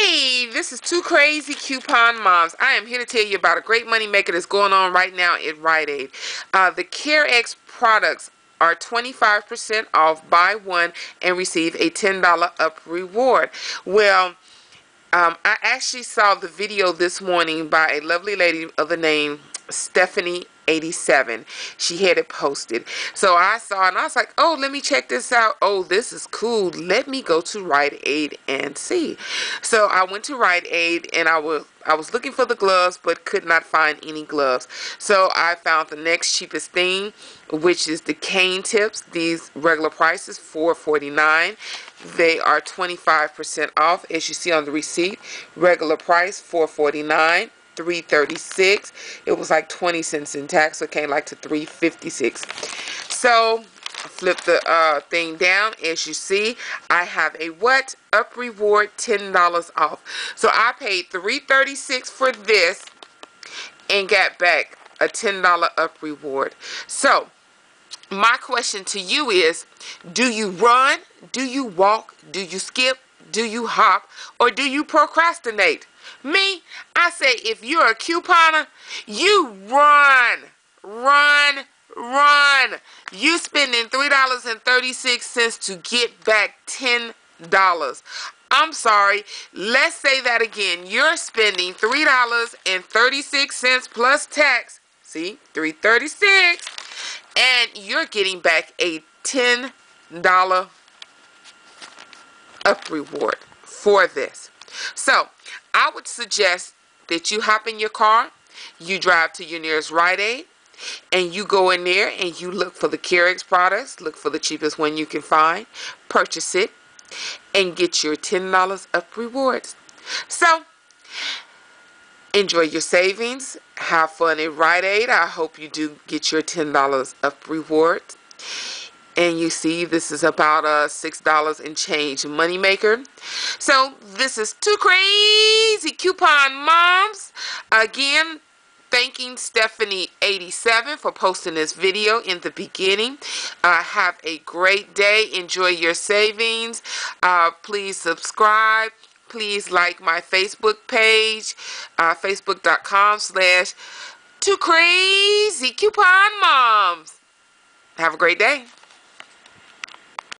Hey, this is Two Krazy Coupon Moms. I am here to tell you about a great money maker that's going on right now at Rite Aid. Uh, the CareX products are 25% off. Buy one and receive a $10 up reward. Well, um, I actually saw the video this morning by a lovely lady of the name Stephanie 87 she had it posted. So I saw and I was like oh let me check this out. Oh this is cool. Let me go to Rite Aid and see. So I went to Rite Aid and I was I was looking for the gloves but could not find any gloves. So I found the next cheapest thing which is the cane tips. These regular prices 4.49 they are 25% off as you see on the receipt. Regular price 4.49 336 it was like 20 cents in tax so it came like to 356 so flip the uh, thing down. As you see I have a what? Up reward $10 off. So I paid 336 for this and got back a $10 up reward. So my question to you is do you run? Do you walk? Do you skip do you hop or do you procrastinate me, I say if you're a couponer, you run, run, run. You spending $3.36 to get back $10. I'm sorry. Let's say that again. You're spending $3.36 plus tax. See, 336 and you're getting back a $10 up reward for this. So, I would suggest that you hop in your car, you drive to your nearest Rite Aid, and you go in there and you look for the CareX products, look for the cheapest one you can find, purchase it, and get your $10 up rewards. So, enjoy your savings, have fun at Rite Aid. I hope you do get your $10 up rewards and you see this is about a six dollars and change money maker so this is two krazy coupon moms. Again thanking Stephanie 87 for posting this video in the beginning. Uh, have a great day. Enjoy your savings. Uh, please subscribe. Please like my Facebook page uh, facebook.com slash two krazy coupon moms. Have a great day